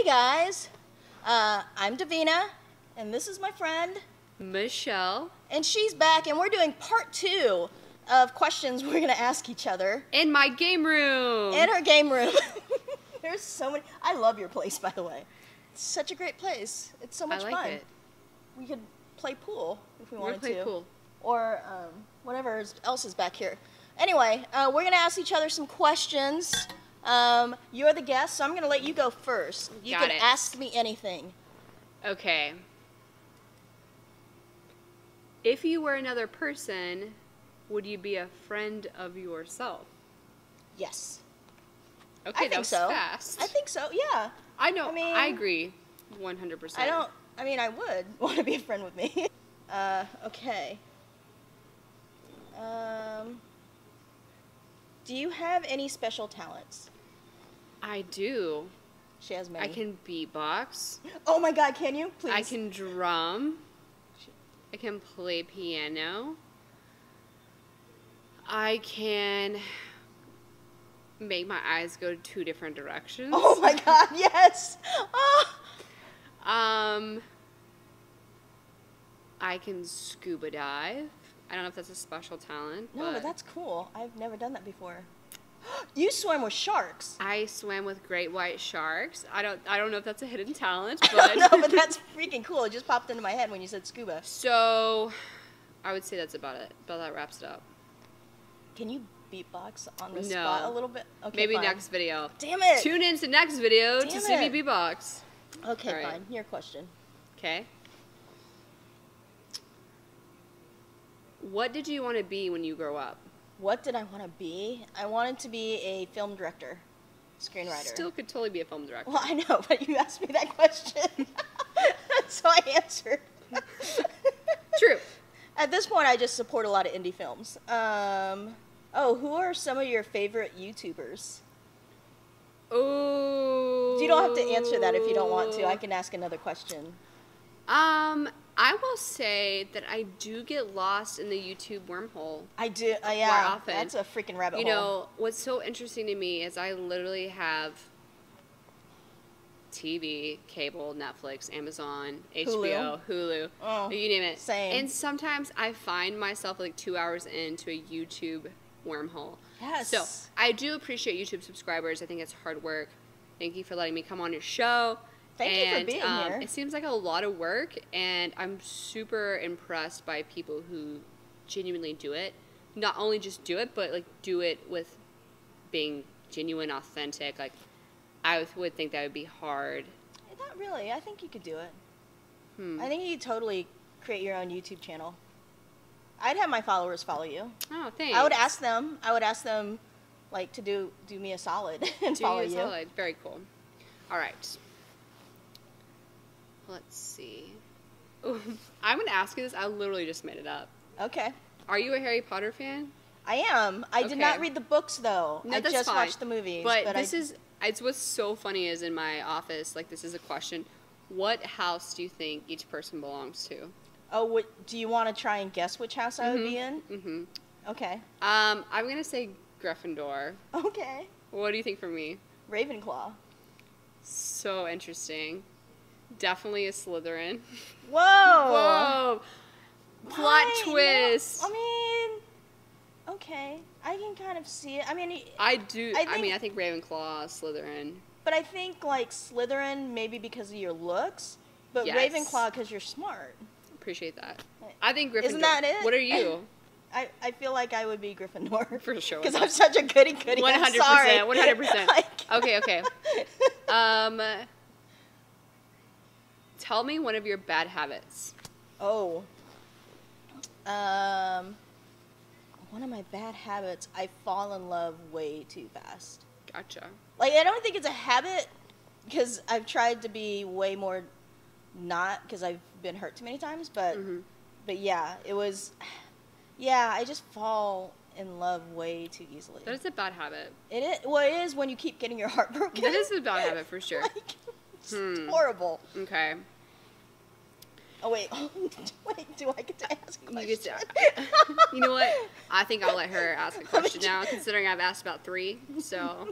Hey guys, uh, I'm Davina, and this is my friend, Michelle. and she's back, and we're doing part two of questions we're gonna ask each other In my game room. in our game room. There's so many. I love your place, by the way. It's such a great place. It's so much I like fun. it. We could play pool if we We're wanted play to, pool. or um, whatever else is back here. Anyway, uh, we're gonna ask each other some questions. Um, you're the guest, so I'm gonna let you go first. You Got can it. ask me anything. Okay. If you were another person, would you be a friend of yourself? Yes. Okay, I think so. fast. I think so. Yeah. I know. I I agree, one hundred percent. I don't. I mean, I would want to be a friend with me. Uh, okay. Um. Do you have any special talents? I do. She has many. I can beatbox. Oh my God! Can you please? I can drum. I can play piano. I can make my eyes go two different directions. Oh my God! Yes. Oh. Um, I can scuba dive. I don't know if that's a special talent. No, but that's cool. I've never done that before. You swim with sharks. I swam with great white sharks. I don't. I don't know if that's a hidden talent, but know, but that's freaking cool. It just popped into my head when you said scuba. so I would say that's about it. But that wraps it up. Can you beatbox on the No. spot a little bit? Okay, Maybe fine. next video. Damn it. Tune in to next video to Damn see it. me beatbox. Okay, right. fine. Your question. Okay. What did you want to be when you grow up? What did I want to be? I wanted to be a film director, screenwriter. Still could totally be a film director. Well, I know, but you asked me that question, so I answered. True. At this point, I just support a lot of indie films. Um, oh, who are some of your favorite YouTubers? Oh. You don't have to answer that if you don't want to. I can ask another question. Um, I will say that I do get lost in the YouTube wormhole. I do. Uh, yeah, often. that's a freaking rabbit You hole. know, what's so interesting to me is I literally have TV, cable, Netflix, Amazon, HBO, Hulu, Oh, you name it. same. And sometimes I find myself like two hours into a YouTube wormhole. Yes. So I do appreciate YouTube subscribers. I think it's hard work. Thank you for letting me come on your show. Thank you for being um, here. It seems like a lot of work, and I'm super impressed by people who genuinely do it. Not only just do it, but like do it with being genuine, authentic. Like I would think that would be hard. Not really. I think you could do it. Hmm. I think you could totally create your own YouTube channel. I'd have my followers follow you. Oh, thanks. I would ask them. I would ask them, like, to do do me a solid and Do follow you you. a solid. Very cool. All right. Let's see. I'm gonna ask you this. I literally just made it up. Okay. Are you a Harry Potter fan? I am. I did not read the books though. No, I that's just fine. watched the movies. But, But, this I, is it's what's so funny is in my office. Like this is a question. What house do you think each person belongs to? Oh, what, do you want to try and guess which house I would be in? Mm-hmm. Okay. Um, I'm gonna say Gryffindor. Okay. What do you think for me? Ravenclaw. So interesting. Definitely a Slytherin. Whoa. Whoa! Plot Why? You know, twist. I mean, okay. I can kind of see it. I mean, I do. I I, mean, I think Ravenclaw, Slytherin. but I think like Slytherin maybe because of your looks, but Yes. Ravenclaw because you're smart. Appreciate that. I think Gryffindor. Isn't that it? What are you? I, I feel like I would be Gryffindor. For sure. Because I'm such a goody goody. 100%. One hundred percent. Like- Okay. Okay. Um. Tell me one of your bad habits. Oh. Um. One of my bad habits, I fall in love way too fast. Gotcha. Like I don't think it's a habit because I've tried to be way more not because I've been hurt too many times, but Mhm. but yeah, it was yeah, I just fall in love way too easily. That is a bad habit. It is well it is when you keep getting your heart broken. That is a bad habit for sure. like, Hmm. horrible. Okay. Oh wait, wait, do I get to ask a You get to- You know what? I think I'll let her ask a question now, considering I've asked about three. So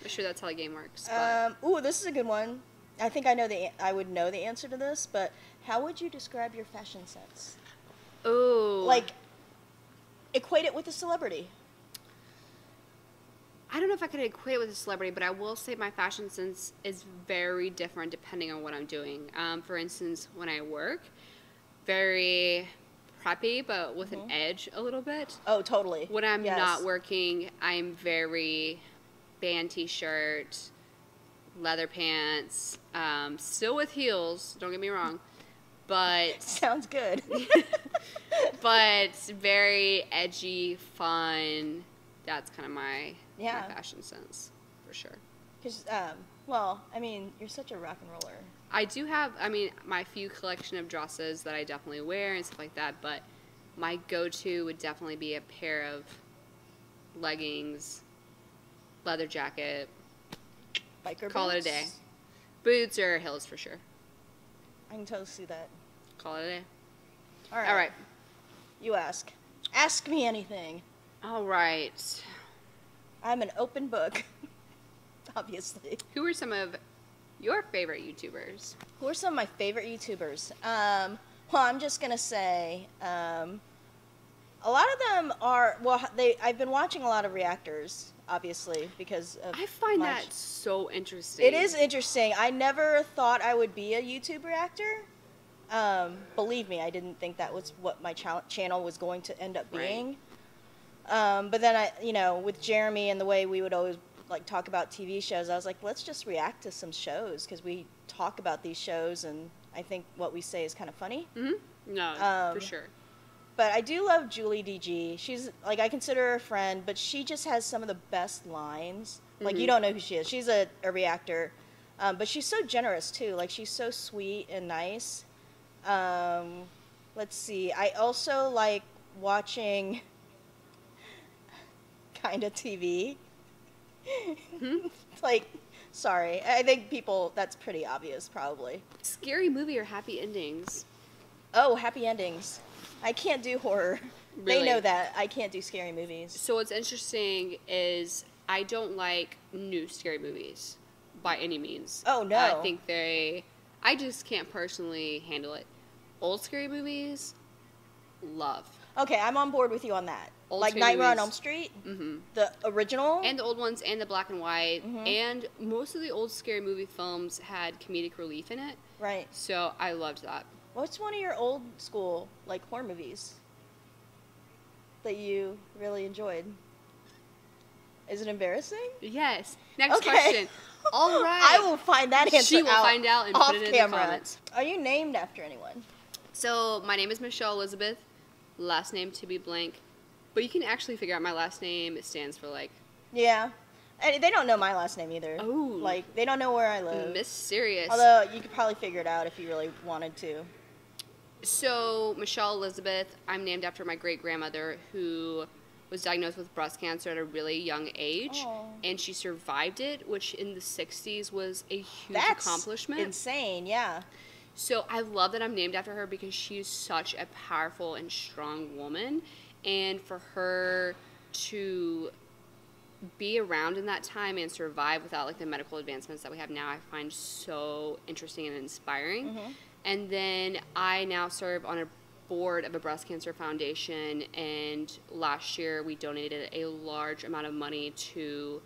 I'm sure that's how the game works. But Um, ooh, this is a good one. I think I know the I would know the answer to this, but how would you describe your fashion sense? oh, Like, equate it with a celebrity. I don't know if I could equate it with a celebrity, but I will say my fashion sense is very different depending on what I'm doing. Um, for instance, when I work, very preppy, but with an edge a little bit. Oh, totally. When I'm Yes. not working, I'm very band t-shirt, leather pants, um, still with heels. Don't get me wrong, but Sounds good. but very edgy, fun. That's kind of my Yeah. my fashion sense for sure. Because, um, well, I mean, you're such a rock and roller. I do have, I mean, my few collection of dresses that I definitely wear and stuff like that, but my go-to would definitely be a pair of leggings, leather jacket, Biker Call it a day. boots or heels for sure. I can totally see that. Call it a day. All right. All right. You ask. Ask me anything. All right. I'm an open book. Obviously. Who are some of your favorite YouTubers? Who are some of my favorite YouTubers? Um, well, I'm just gonna say, um, a lot of them are. Well, they. I've been watching a lot of reactors, obviously, because of I find my- that so interesting. It is interesting. I never thought I would be a YouTube reactor. Um, believe me, I didn't think that was what my cha- channel was going to end up Right. Um, but then I, you know, with Jeremy and the way we would always like talk about TV shows, I was like, let's just react to some shows because we talk about these shows, and I think what we say is kind of funny. hmm No, Um, for sure. But I do love Julie DG. She's like I consider her a friend, but she just has some of the best lines. Like you Mhm. don't know who she is. She's a, a reactor, um, but she's so generous too. Like she's so sweet and nice. Um, let's see. I also like watching kind of TV. Hmm? like, sorry, I think people that's pretty obvious probably. Scary movie or happy endings? Oh, happy endings. I can't do horror. They know that I can't do scary movies. So what's interesting is I don't like new scary movies by any means. Oh, no. I think they I just can't personally handle it. Old scary movies, love. Okay, I'm on board with you on that. Old like Nightmare on. Elm Street, hmm the original. And the old ones and the black and white Mhm. and most of the old scary movie films had comedic relief in it. right. So I loved that. What's one of your old school like horror movies that you really enjoyed? Is it embarrassing? Yes. Next Okay. question. All right. I will find that answer She will out find out and put it in the comments. Are you named after anyone? So my name is Michelle Elizabeth. Last name to be blank, but you can actually figure out my last name. It stands for like Yeah. And they don't know my last name either. Oh. Like they don't know where I live. mysterious. Although you could probably figure it out if you really wanted to. so Michelle Elizabeth, I'm named after my great grandmother who was diagnosed with breast cancer at a really young age, Aw. and she survived it, which in the 60s was a huge That's accomplishment. insane. Yeah. So I love that I'm named after her because she's such a powerful and strong woman. And for her to be around in that time and survive without like the medical advancements that we have now, I find so interesting and inspiring. Mhm. And then I now serve on a board of a breast cancer foundation. And last year we donated a large amount of money to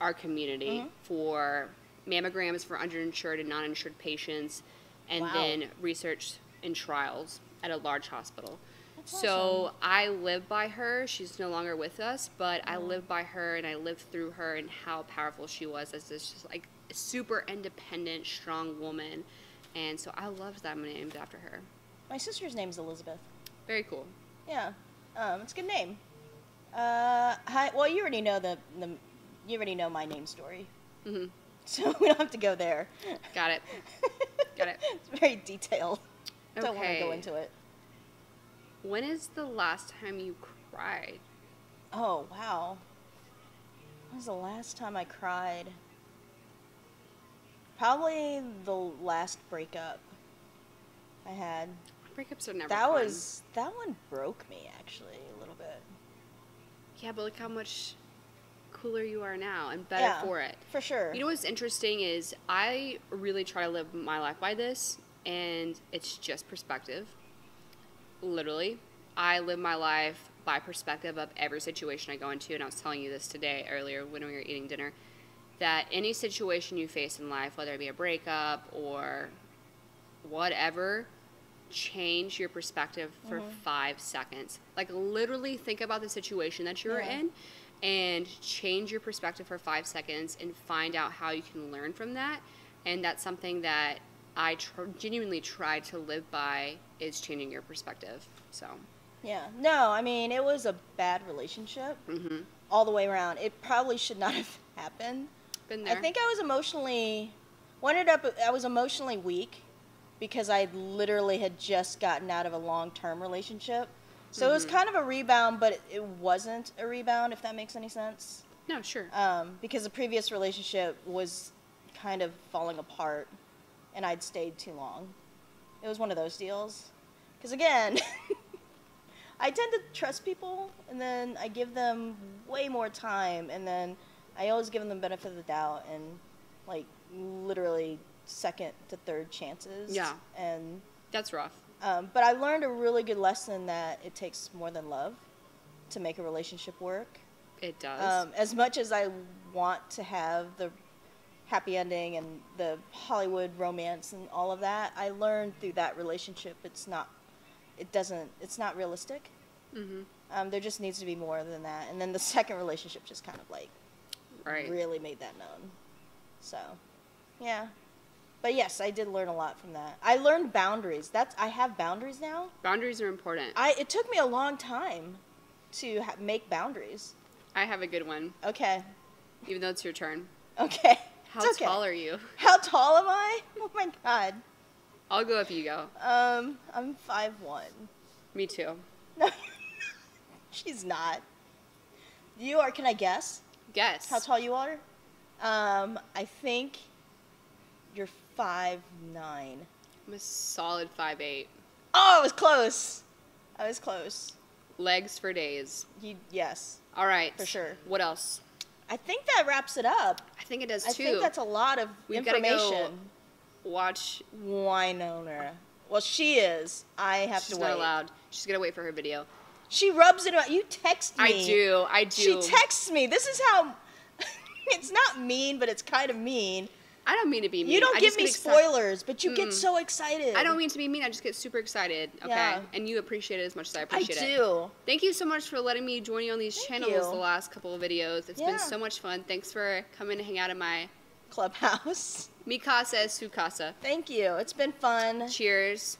our community Mhm. for mammograms for underinsured and non-insured patients, and Wow. then research and trials at a large hospital. That's so awesome. I live by her. She's no longer with us, but I live by her and I live through her and how powerful she was as this just like super independent, strong woman. And so I loved that I'm named after her. My sister's name is Elizabeth. Very cool. Yeah, um, it's a good name. Uh, hi, well, you already know the, the you already know my name story, mm-hmm. so we don't have to go there. Got it. Got it. it's very detailed. Don't want to go into it. When is the last time you cried? Oh wow, when was the last time I cried? Probably the last breakup I had. Breakups are never that fun. was that one broke me actually a little bit. Yeah, but look how much cooler you are now and better Yeah, for it. For sure. You know what's interesting is I really try to live my life by this, and it's just perspective. Literally, I live my life by perspective of every situation I go into, and I was telling you this today earlier when we were eating dinner. That any situation you face in life, whether it be a breakup or whatever, change your perspective for mm-hmm. five seconds. Like literally think about the situation that you're Yeah. in and change your perspective for five seconds and find out how you can learn from that. And that's something that I tr- genuinely try to live by is changing your perspective. So, Yeah. No, I mean, it was a bad relationship hmm all the way around. It probably should not have happened. been there. I think I was emotionally, what ended up, I was emotionally weak because I literally had just gotten out of a long term relationship. So it was Mhm. kind of a rebound, but it, it wasn't a rebound, if that makes any sense. no, sure. Um, because the previous relationship was kind of falling apart and I'd stayed too long. It was one of those deals. Because again, I tend to trust people and then I give them way more time and then I always give them the benefit of the doubt and like literally second to third chances. Yeah. And that's rough. Um, but I learned a really good lesson that it takes more than love to make a relationship work. It does. Um, as much as I want to have the happy ending and the Hollywood romance and all of that, I learned through that relationship it's not, it doesn't, it's not realistic. hmm Um, there just needs to be more than that. And then the second relationship just kind of like Right. really made that known. So, yeah. But yes, I did learn a lot from that. I learned boundaries. That's I have boundaries now. Boundaries are important. I it took me a long time to ha- make boundaries. I have a good one, Okay. even though it's your turn. Okay. How okay. tall are you? How tall am I? Oh my god. I'll go if you go. Um, I'm five one. Me too. No, she's not. You are. Can I guess Guess. how tall you are? Um, I think you're five nine. I'm a solid five eight. Oh, I was close. I was close. Legs for days. You yes. All right. For sure. What else? I think that wraps it up. I think it does too. I think that's a lot of We've gotta go- information. Watch. Winona. Well, she is. I have She's to wait. She's not allowed. She's gonna wait for her video. She rubs it on. You text me. I do. I do. She texts me. This is how. it's not mean, but it's kind of mean. I don't mean to be mean. You don't I give me get exci- spoilers, but you get Mm-mm. so excited. I don't mean to be mean. I just get super excited. Okay. Yeah. And you appreciate it as much as I I appreciate it. I do. Thank you so much for letting me join you on these Thank channels you. the last couple of videos. It's Yeah. been so much fun. Thanks for coming to hang out in my Clubhouse. Mikasa es su casa. Thank you. It's been fun. Cheers.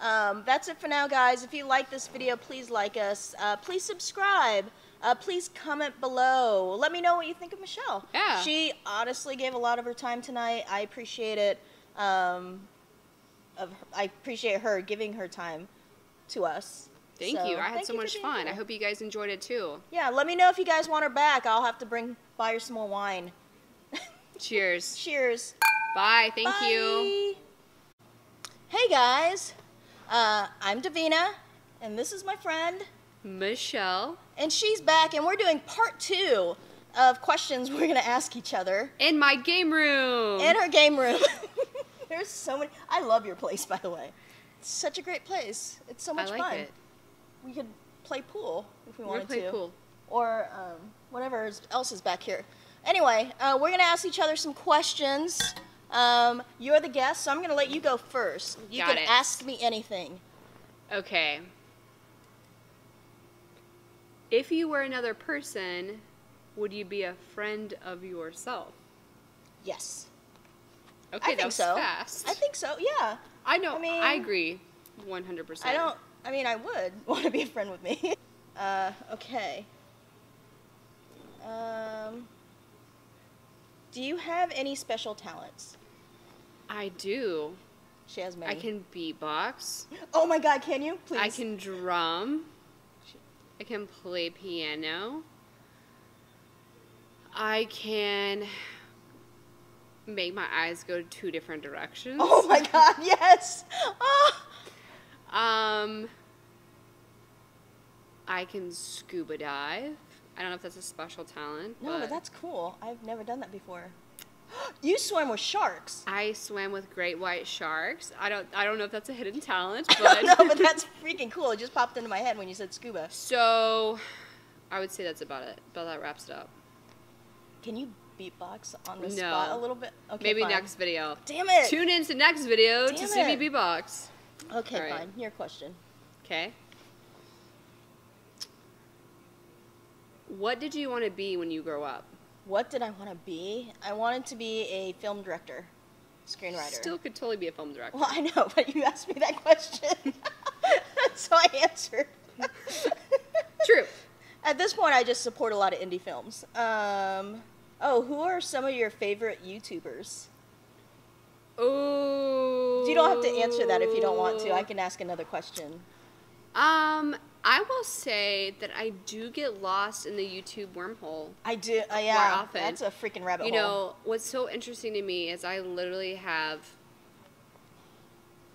Um, that's it for now, guys. If you like this video, please like us. Uh, please subscribe. Uh, please comment below. Let me know what you think of Michelle. Yeah. She honestly gave a lot of her time tonight. I appreciate it. Um, of I appreciate her giving her time to us. Thank So, you. I had so much fun. here. I hope you guys enjoyed it too. Yeah, let me know if you guys want her back. I'll have to bring buy her some more wine. Cheers. Cheers. Bye. Thank you. Bye. Hey guys, uh, I'm Davina, and this is my friend. Michelle. And she's back, and we're doing part two of questions we're going to ask each other In my game room. in our game room. There's so many. I love your place, by the way. It's such a great place. It's so I much like fun. it. We could play pool if we We're wanted play to. pool. Or um, whatever else is back here. Anyway, uh, we're going to ask each other some questions. Um, you're the guest, so I'm going to let you go first. You Got can it. ask me anything. Okay. If you were another person, would you be a friend of yourself? Yes. Okay, I that think was so. fast. I think so, yeah. I know. I I agree, one hundred percent. I don't. I mean, I would want to be a friend with me. Uh, okay. Um, do you have any special talents? I do. She has many. I can beatbox. Oh my God! Can you please? I can drum. I can play piano. I can make my eyes go two different directions. Oh my God! Yes. Oh. Um, I can scuba dive. I don't know if that's a special talent. No, but that's cool. I've never done that before. you swim with sharks. I swam with great white sharks. I don't. I don't know if that's a hidden talent, but don't but that's freaking cool. It just popped into my head when you said scuba. so. I would say that's about it. But that wraps it up. Can you beatbox on the No. spot a little bit? Okay, Maybe fine. next video. Damn it. Tune in to next video to Damn see it. me beatbox. Okay, right. fine. Your question. Okay. What did you want to be when you grow up? What did I want to be? I wanted to be a film director, screenwriter. Still could totally be a film director. Well, I know, but you asked me that question, so I answered. True. At this point, I just support a lot of indie films. Um, oh, who are some of your favorite YouTubers? Oh. You don't have to answer that if you don't want to. I can ask another question. Um, I will say that I do get lost in the YouTube wormhole. I do. Uh, yeah, often. that's a freaking rabbit You hole. know, what's so interesting to me is I literally have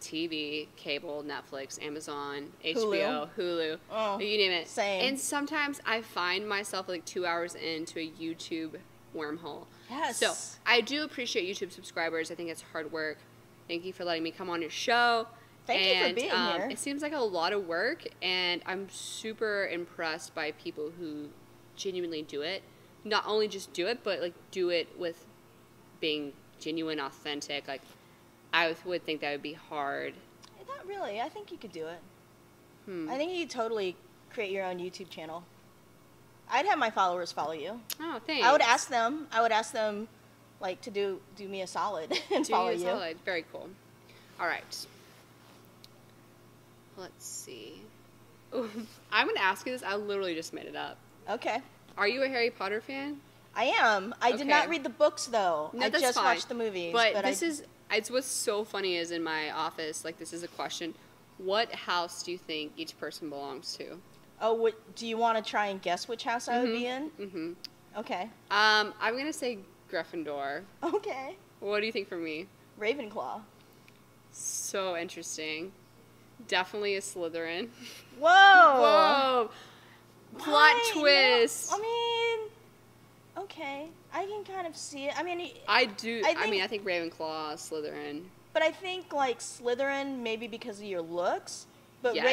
TV, cable, Netflix, Amazon, HBO, Hulu, Oh, you name it. same. And sometimes I find myself like two hours into a YouTube wormhole. Yes. So I do appreciate YouTube subscribers. I think it's hard work. Thank you for letting me come on your show. Thank you for And, being um, here. It seems like a lot of work, and I'm super impressed by people who genuinely do it. Not only just do it, but like do it with being genuine, authentic. Like I would- think that would be hard. Not really. I think you could do it. Hmm. I think you could totally create your own YouTube channel. I'd have my followers follow you. Oh, thanks. I would ask them. I would ask them, like, to do do me a solid and Do follow you you. solid. Very cool. All right. Let's see. I'm gonna ask you this. I literally just made it up. Okay. Are you a Harry Potter fan? I am. I did not read the books though. No, I that's just fine. watched the movies. But, But, this I, is it's what's so funny is in my office. Like this is a question. What house do you think each person belongs to? Oh, what, do you want to try and guess which house I would be in? hmm Okay. Um, I'm gonna say Gryffindor. Okay. What do you think for me? Ravenclaw. So interesting. Definitely a Slytherin. Whoa. Whoa! Plot Why? No, twist. I mean, okay. I can kind of see it. I mean, I do. I I, mean, I think Ravenclaw, Slytherin. but I think like Slytherin maybe because of your looks, but Yeah.